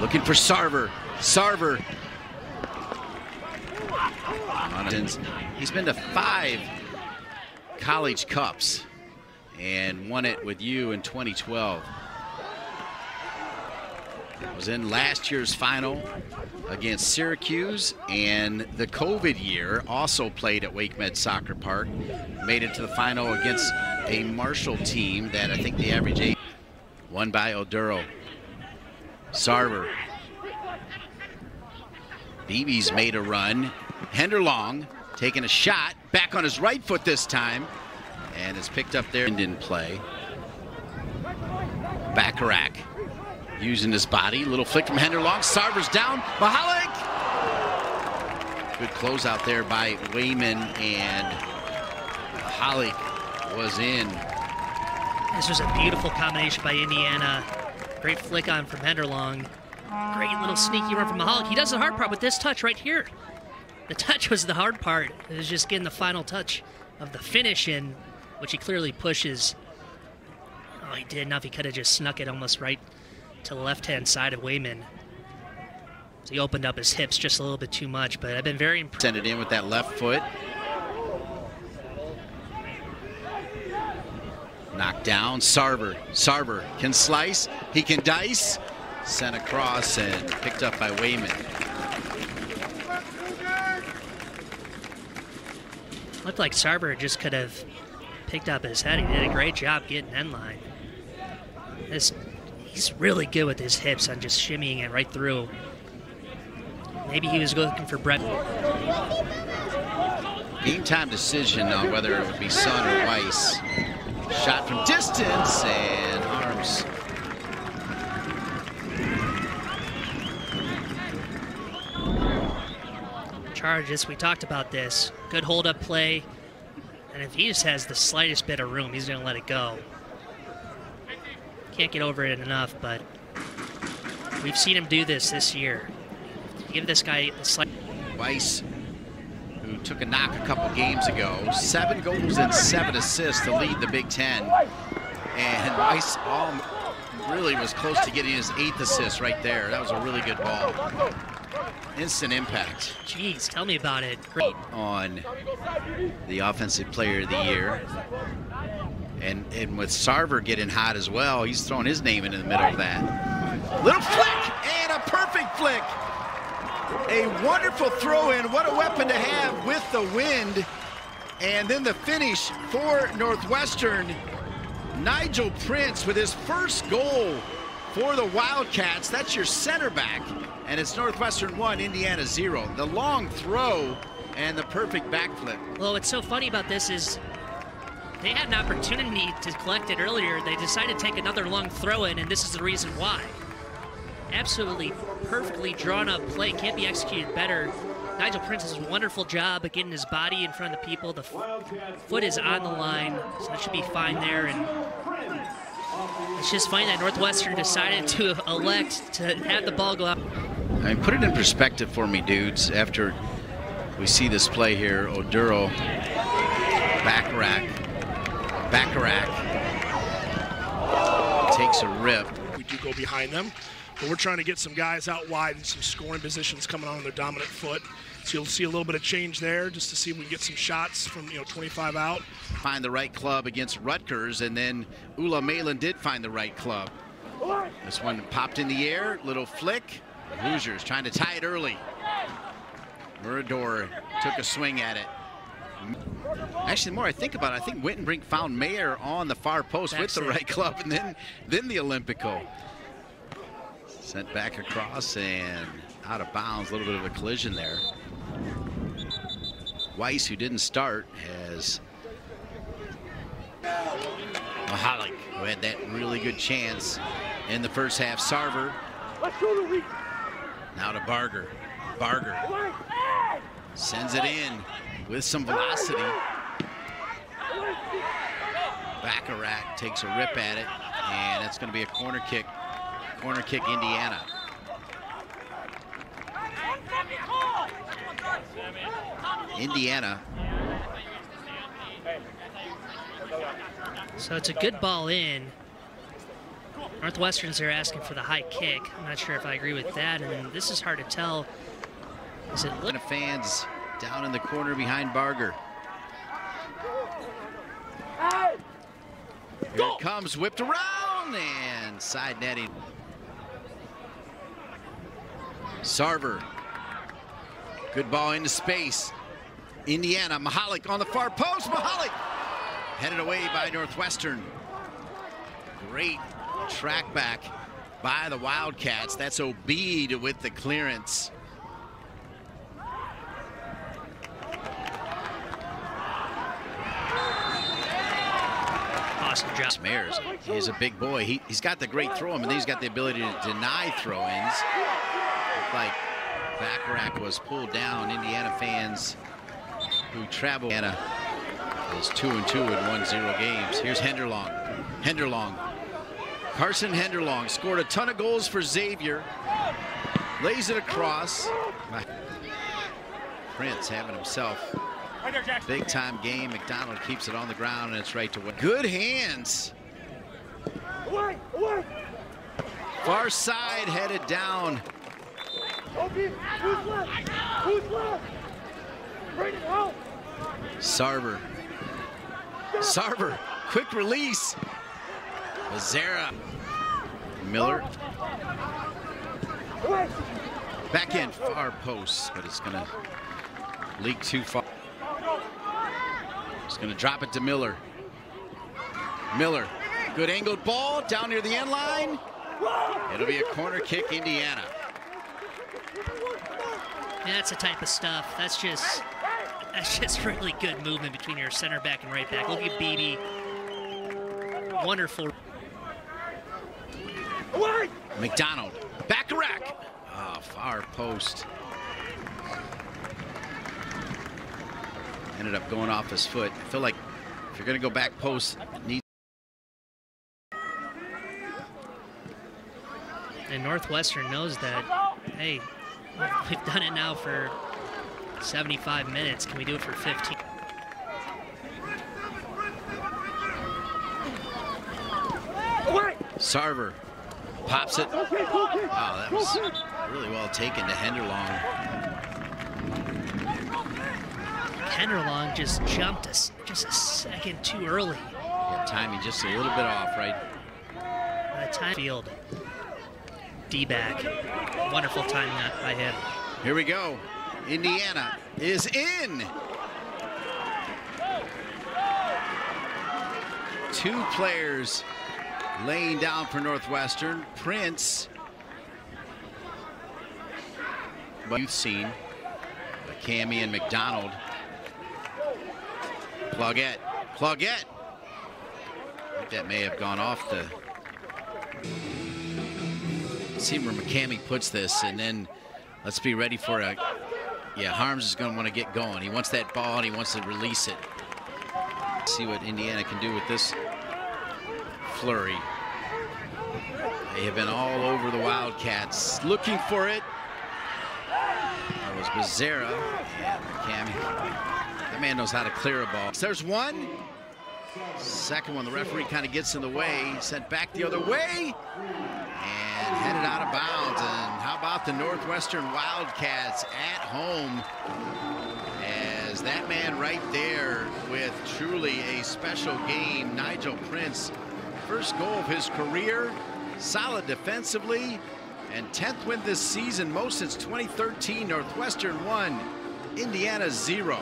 Looking for Sarver. Sarver. He's been to five college cups and won it with you in 2012. Was in last year's final against Syracuse and the COVID year also played at WakeMed Soccer Park. Made it to the final against a Marshall team that I think the average age won by Oduro. Sarver. Beebe's made a run. Henderlong taking a shot, back on his right foot this time, and is picked up there and didn't play. Bacharach using his body. Little flick from Henderlong. Sarver's down. Mahalik. Good closeout there by Wayman and Mahalik was in. This was a beautiful combination by Indiana. Great flick on from Henderlong. Great little sneaky run from Mahalik. He does the hard part with this touch right here. The touch was the hard part. It was just getting the final touch of the finish in, which he clearly pushes. Oh, he did. enough. he could have just snuck it almost right to the left-hand side of Wayman. So he opened up his hips just a little bit too much, but I've been very impressed. Send it in with that left foot. Knocked down. Sarver. Sarver can slice. He can dice. Sent across and picked up by Wayman. Looked like Sarver just could have picked up his head. He did a great job getting end line. This, he's really good with his hips on just shimmying it right through. Maybe he was looking for Brett. Game time decision on whether it would be Sun or Weiss. Shot from distance and arms. Charges, we talked about this. Good hold up play. And if he just has the slightest bit of room, he's going to let it go. Can't get over it enough, but we've seen him do this this year. Give this guy the slight. Weiss, took a knock a couple games ago, seven goals and seven assists to lead the Big Ten. And Weiss all really was close to getting his eighth assist right there. That was a really good ball. Instant impact. Jeez, tell me about it. Great. On the Offensive Player of the Year. And, and with Sarver getting hot as well, he's throwing his name into the middle of that. Little flick and a perfect flick. A wonderful throw in. What a weapon to have with the wind. And then the finish for Northwestern. Nigel Prince with his first goal for the Wildcats. That's your center back. And it's Northwestern 1, Indiana 0. The long throw and the perfect backflip. Well, what's so funny about this is they had an opportunity to collect it earlier. They decided to take another long throw in, and this is the reason why. Absolutely perfectly drawn up play. Can't be executed better. Nigel Prince does a wonderful job at getting his body in front of the people. The foot is on the line, so that should be fine there. And it's just funny that Northwestern decided to elect to have the ball go out. I mean, put it in perspective for me, dudes. After we see this play here, Oduro, Bacharach, Bacharach takes a rip. We do go behind them, but we're trying to get some guys out wide and some scoring positions coming on their dominant foot. So you'll see a little bit of change there just to see if we can get some shots from, you know, 25 out. Find the right club against Rutgers, and then Ula Malin did find the right club. This one popped in the air, little flick. The Hoosiers trying to tie it early. Murador took a swing at it. Actually, the more I think about it, I think Wittenbrink found Mayer on the far post That's with the it. right club, and then, then the Olympico. Sent back across and out of bounds. A little bit of a collision there. Weiss, who didn't start, has Mahalik, who had that really good chance in the first half. Sarver. Now to Barger. Barger sends it in with some velocity. Bacharach takes a rip at it, and it's going to be a corner kick. Corner kick, Indiana. Indiana So it's a good ball in. Northwestern's are asking for the high kick. I'm not sure if I agree with that. And this is hard to tell. Is it look? fans down in the corner behind Barger. Here it comes, whipped around and side netting. Sarver. Good ball into space. Indiana, Mahalik on the far post. Mahalik headed away by Northwestern. Great track back by the Wildcats. That's Obede with the clearance. Awesome job. Mares, he's a big boy. He, he's got the great throw, and then he's got the ability to deny throw-ins. Like Bacharach was pulled down. Indiana fans who travel. Indiana is two and two in one zero games. Here's Henderlong. Henderlong. Carson Henderlong scored a ton of goals for Xavier. Lays it across. Prince having himself big time game. McDonald keeps it on the ground and it's right to win. Good hands. Far side headed down. Sarver. Sarver, quick release. Becerra. Miller. Back in far post, but it's gonna leak too far. He's gonna drop it to Miller. Miller, good angled ball down near the end line. It'll be a corner kick, Indiana. That's the type of stuff. That's just that's just really good movement between your center back and right back. Look at Beebe. Wonderful. McDonald, Bacharach. Ah, oh, far post. Ended up going off his foot. I feel like if you're going to go back post, need. And Northwestern knows that, hey, we've done it now for 75 minutes. Can we do it for 15? Sarver pops it. Wow, that was really well taken to Henderlong. Henderlong just jumped us just a second too early. Yeah, timing just a little bit off, right? By the time field. D-back. Wonderful timing by him. Here we go. Indiana is in. Two players laying down for Northwestern. Prince, youth scene, Cammy and McDonald. I think that may have gone off the. See where McCamey puts this, and then let's be ready for a. Yeah, Harms is going to want to get going. He wants that ball and he wants to release it. See what Indiana can do with this flurry. They have been all over the Wildcats looking for it. That was Becerra and McCamey. That man knows how to clear a ball. There's one. Second one, the referee kind of gets in the way, sent back the other way, and headed out of bounds. And how about the Northwestern Wildcats at home? As that man right there with truly a special game, Nigel Prince, first goal of his career, solid defensively, and 10th win this season, most since 2013. Northwestern 1, Indiana 0.